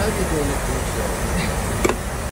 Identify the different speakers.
Speaker 1: hangi devlet kuruluşu?